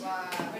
Wow.